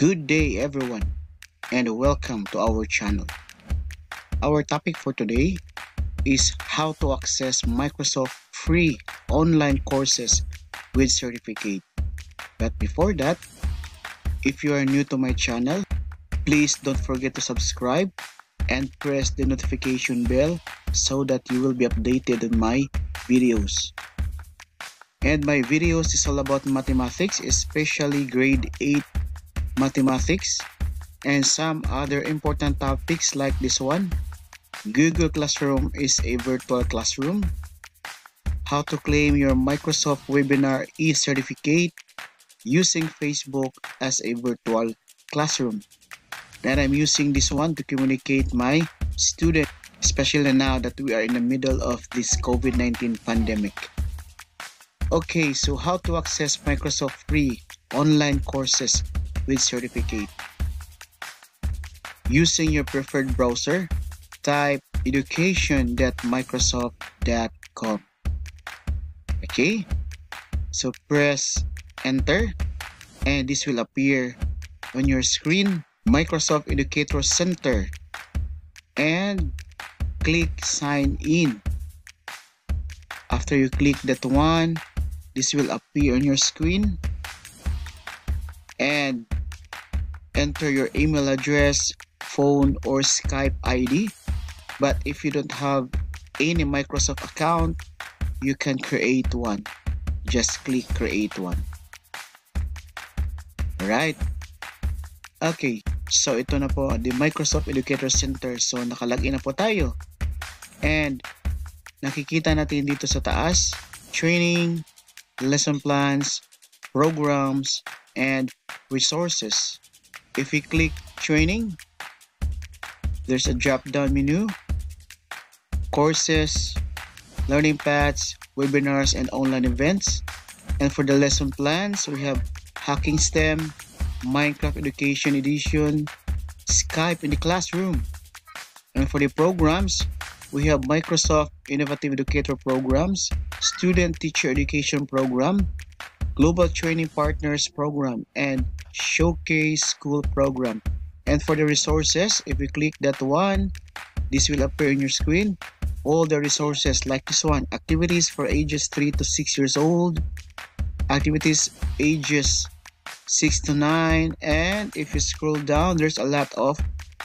Good day everyone and welcome to our channel. Our topic for today is how to access Microsoft free online courses with certificate. But before that, if you are new to my channel, please don't forget to subscribe and press the notification bell so that you will be updated on my videos. And my videos is all about mathematics, especially grade 8 mathematics and some other important topics like this one. Google Classroom is a virtual classroom. How to claim your Microsoft Webinar e-certificate using Facebook as a virtual classroom. That I'm using this one to communicate my student, especially now that we are in the middle of this COVID-19 pandemic. Okay, so how to access Microsoft free online courses with certificate. Using your preferred browser, type education.microsoft.com. Okay, so press enter and this will appear on your screen Microsoft Educator Center and click sign in. After you click that one, this will appear on your screen and enter your email address, phone, or Skype ID. But if you don't have any Microsoft account, you can create one. Just click create one. Alright. Okay. So ito na po the Microsoft Educator Center. So nakalagin na po tayo. And nakikita natin dito sa taas, training, lesson plans, programs, and resources. If we click training, there's a drop down menu, courses, learning paths, webinars, and online events. And for the lesson plans, we have Hacking STEM, Minecraft Education Edition, Skype in the classroom. And for the programs, we have Microsoft Innovative Educator Programs, Student Teacher Education Program, Global Training Partners Program, and Showcase School Program. And for the resources, if you click that one, this will appear on your screen. All the resources like this one, activities for ages 3 to 6 years old, activities ages 6 to 9, and if you scroll down, there's a lot of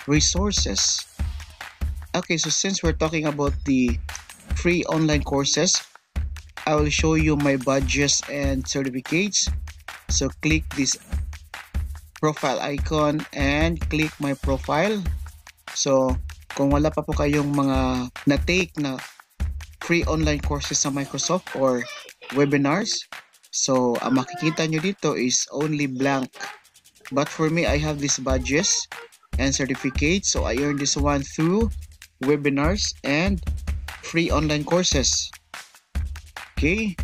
resources. Okay, so since we're talking about the free online courses, I will show you my badges and certificates. So click this profile icon and click my profile. So, kung wala pa po kayong mga na-take na free online courses sa Microsoft or webinars, so ang makikita nyo dito is only blank. But for me, I have these badges and certificates. So, I earned this one through webinars and free online courses. Okay?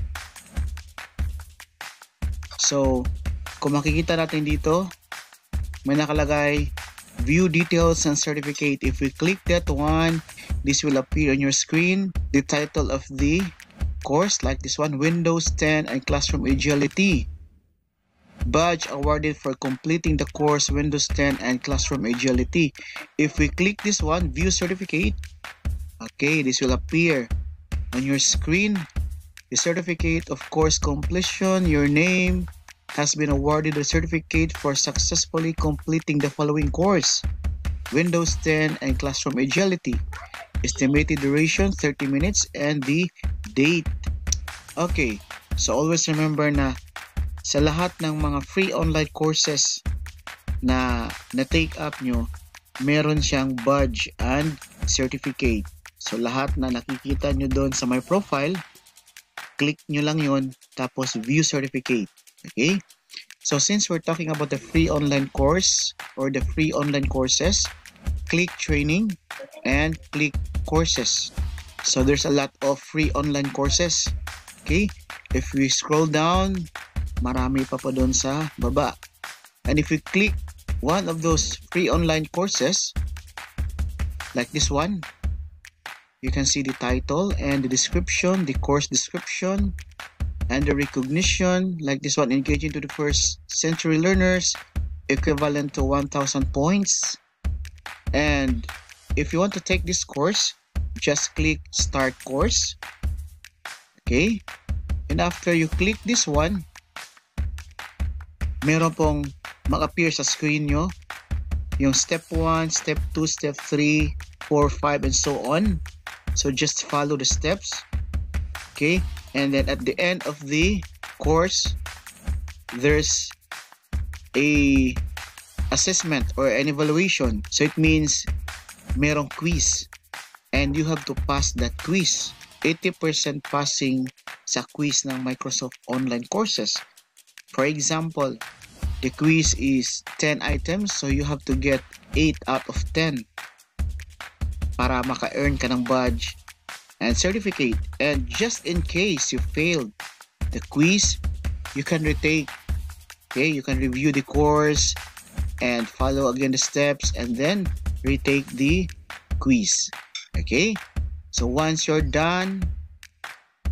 So, kung makikita natin dito, may nakalagay view details and certificate. If we click that one this will appear on your screen. The title of the course like this one windows 10 and classroom agility. Badge awarded for completing the course windows 10 and classroom agility. If we click this one view certificate okay this will appear on your screen the certificate of course completion your name has been awarded a certificate for successfully completing the following course Windows 10 and Classroom Agility. Estimated duration 30 minutes and the date. Okay, so always remember na sa lahat ng mga free online courses na na-take up nyo, meron siyang badge and certificate. So lahat na nakikita nyo doon sa my profile, click nyo lang yon tapos view certificate. Okay? So since we're talking about the free online course or the free online courses, click training and click courses. So there's a lot of free online courses. Okay? If we scroll down, marami pa po doon sa baba. And if we click one of those free online courses, like this one, you can see the title and the description, the course description, and the recognition. Like this one engaging to the first century learners equivalent to 1000 points. And if you want to take this course just click start course. Okay? And after you click this one meron pong mag-appear sa screen nyo yung step 1, step 2, step 3, 4, 5 and so on so just follow the steps okay? And then at the end of the course there's a assessment or an evaluation. So it means merong quiz. And you have to pass that quiz. 80% passing sa quiz ng Microsoft online courses. For example the quiz is 10 items so you have to get 8 out of 10 para maka-earn ka ng badge and certificate. And just in case you failed the quiz you can retake. Okay you can review the course and follow again the steps and then retake the quiz. Okay? So once you're done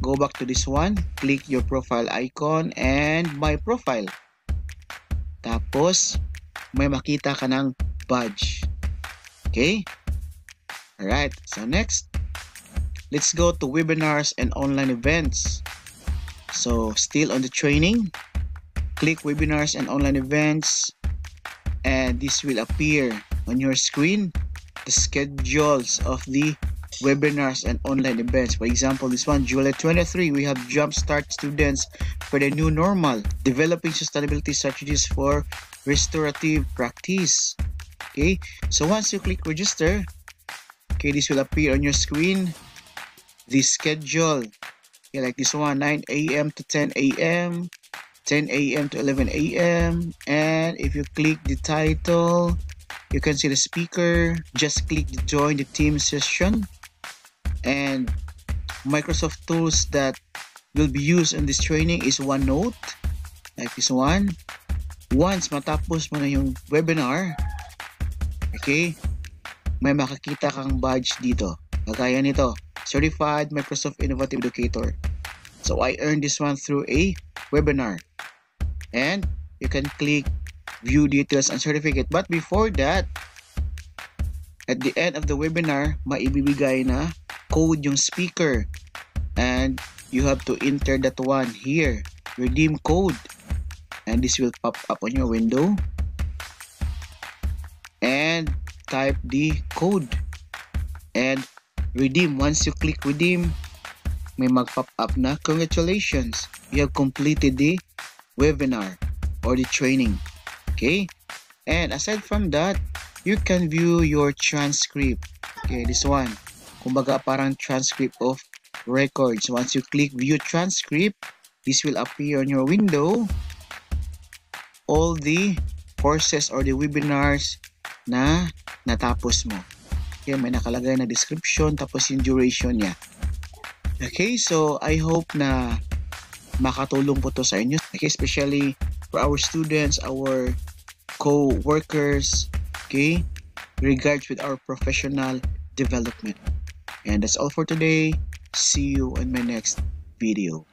go back to this one. Click your profile icon and my profile. Tapos may makita ka ng badge. Okay alright so next let's go to webinars and online events so still on the training click webinars and online events and this will appear on your screen the schedules of the webinars and online events. For example, this one, July 23, we have Jumpstart students for the new normal, developing sustainability strategies for restorative practice. Okay, so once you click register, okay, this will appear on your screen. The schedule, okay, like this one, 9 a.m. to 10 a.m., 10 a.m. to 11 a.m. And if you click the title, you can see the speaker. Just click the join the team session and Microsoft tools that will be used in this training is OneNote like this one once matapos mo na yung webinar okay may makakita kang badge dito. Kagaya nito Certified Microsoft Innovative Educator. So I earned this one through a webinar. And you can click view details and certificate. But before that at the end of the webinar maibibigay na code yung speaker. And you have to enter that one here redeem code. And this will pop up on your window type the code and redeem once you click redeem may mag pop up na congratulations you have completed the webinar or the training okay? And aside from that you can view your transcript okay this one. Kumbaga parang transcript of records. Once you click view transcript, this will appear on your window. All the courses or the webinars na natapos mo. Okay, may nakalagay na description tapos yung duration niya. Okay, so I hope na makatulong po to sa inyo. Okay, especially for our students, our co-workers, okay, regards with our professional development. And that's all for today. See you in my next video.